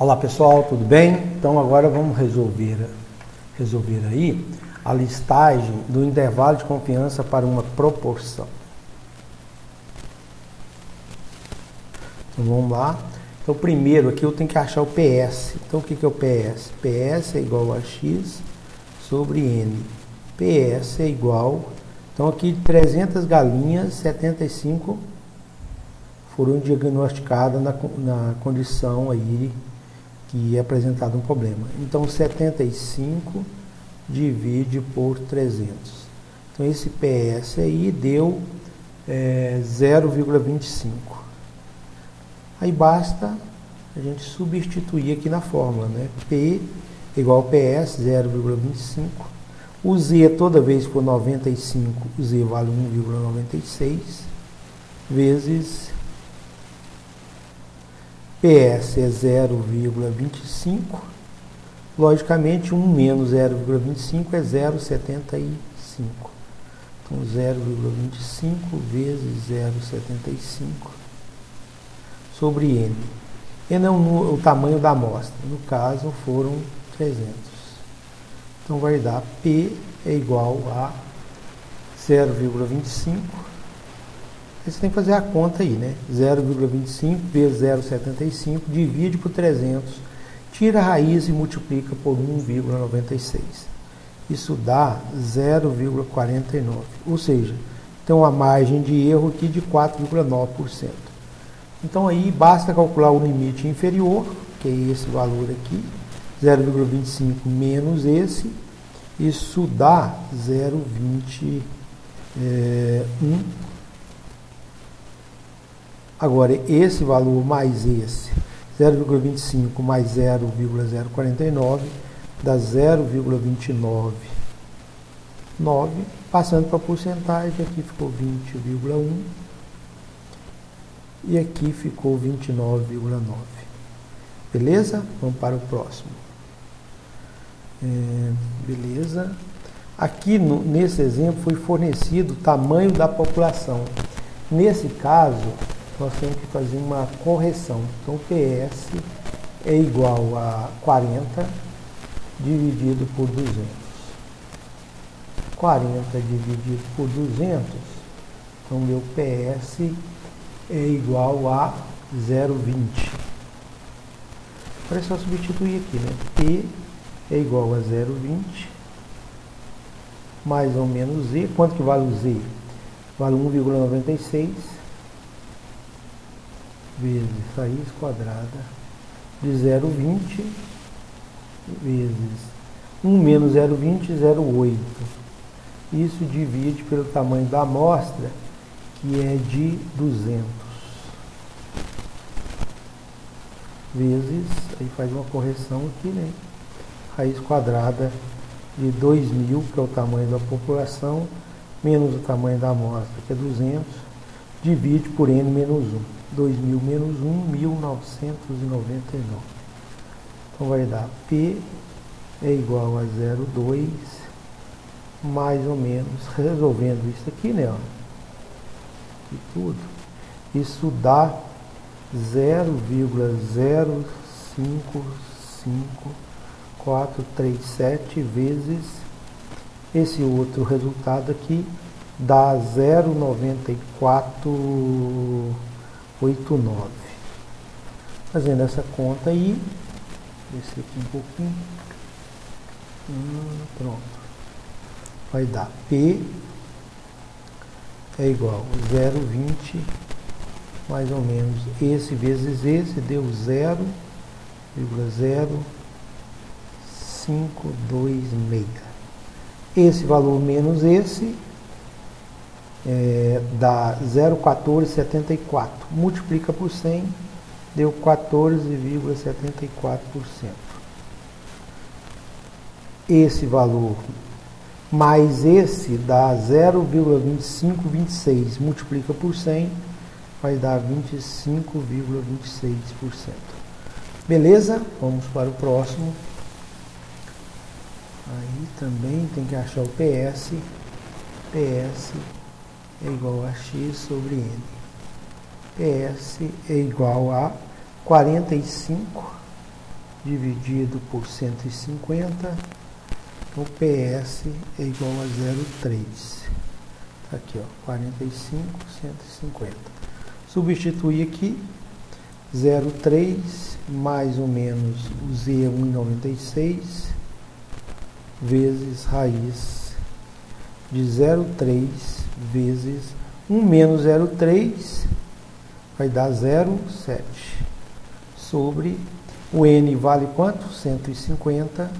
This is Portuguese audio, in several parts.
Olá pessoal, tudo bem? Então agora vamos resolver, resolver aí a listagem do intervalo de confiança para uma proporção. Então vamos lá. Então primeiro aqui eu tenho que achar o PS. Então o que, que é o PS? PS é igual a x sobre n. PS é igual, então aqui 300 galinhas, 75 foram diagnosticadas na, na condição aí que é apresentado um problema. Então, 75 divide por 300. Então, esse PS aí deu é, 0,25. Aí basta a gente substituir aqui na fórmula, né? P igual PS, 0,25. O Z, toda vez que for 95, o Z vale 1,96, vezes PS é 0,25. Logicamente, 1 menos 0,25 é 0,75. Então, 0,25 vezes 0,75 sobre N. N é o, o tamanho da amostra. No caso, foram 300. Então, vai dar P é igual a 0,25 você tem que fazer a conta aí, né? 0,25 vezes 0,75 divide por 300, tira a raiz e multiplica por 1,96. Isso dá 0,49, ou seja, tem uma margem de erro aqui de 4,9%. Então aí basta calcular o limite inferior, que é esse valor aqui, 0,25 menos esse, isso dá 0,21 é, Agora, esse valor mais esse, 0,25 mais 0,049, dá 0,299. Passando para a porcentagem, aqui ficou 20,1 e aqui ficou 29,9. Beleza? Vamos para o próximo. É, beleza. Aqui no, nesse exemplo foi fornecido o tamanho da população. Nesse caso, nós temos que fazer uma correção. Então, PS é igual a 40 dividido por 200. 40 dividido por 200, então meu PS é igual a 0,20. Agora é só substituir aqui, né? P é igual a 0,20 mais ou menos Z. Quanto que vale o Z? Vale 1,96 vezes raiz quadrada de 0,20 vezes 1 menos 0,20, 0,8. Isso divide pelo tamanho da amostra, que é de 200. Vezes, aí faz uma correção aqui, né? Raiz quadrada de 2.000, que é o tamanho da população, menos o tamanho da amostra, que é 200, divide por n menos 1. 2.000 menos 1, 1.999. Então vai dar P é igual a 0,2 mais ou menos, resolvendo isso aqui, né? Ó, e tudo, isso dá 0,055437 vezes esse outro resultado aqui dá 0,94 89. Fazendo essa conta aí, descer aqui um pouquinho. Hum, pronto. Vai dar P é igual a 0,20 mais ou menos esse vezes esse deu 0,0526. Esse valor menos esse é, dá 0,1474. Multiplica por 100, deu 14,74%. Esse valor mais esse dá 0,2526. Multiplica por 100, vai dar 25,26%. Beleza? Vamos para o próximo. Aí também tem que achar o PS. PS é igual a x sobre n. PS é igual a 45 dividido por 150. Então, PS é igual a 0,3. Tá aqui, ó, 45, 150. Substituir aqui, 0,3 mais ou menos o Z 1,96 vezes raiz de 0,3 vezes 1 menos 0,3 vai dar 0,7 sobre o N vale quanto? 150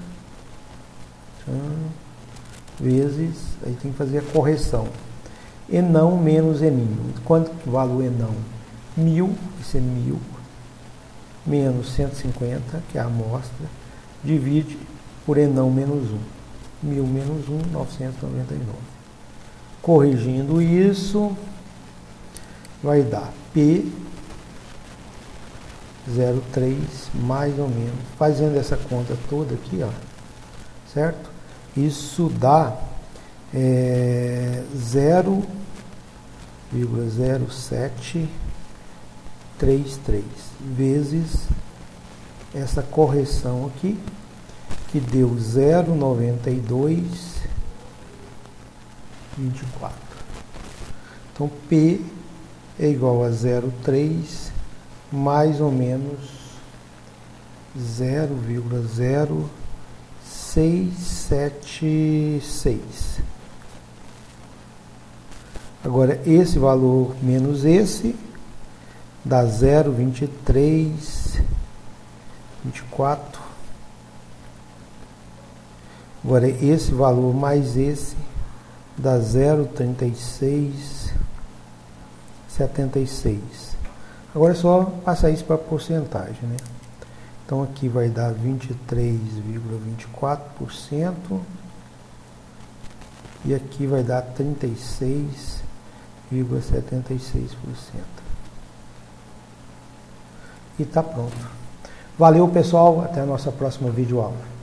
vezes, aí tem que fazer a correção. Enão menos eninho. Quanto vale o enão? 1000, isso é 1000, menos 150, que é a amostra, divide por enão menos 1. 1000 menos 1, 999. Corrigindo isso, vai dar P 0,3 mais ou menos. Fazendo essa conta toda aqui, ó, certo? Isso dá é, 0,0733 vezes essa correção aqui, que deu 0,9224. Então, P é igual a 0,3 mais ou menos 0,0676. Agora, esse valor menos esse dá 0,23, 24. Agora, esse valor mais esse dá 0,36, 76. Agora é só passar isso para porcentagem, né? Então aqui vai dar 23,24% e aqui vai dar 36,76%. E tá pronto. Valeu, pessoal. Até a nossa próxima videoaula.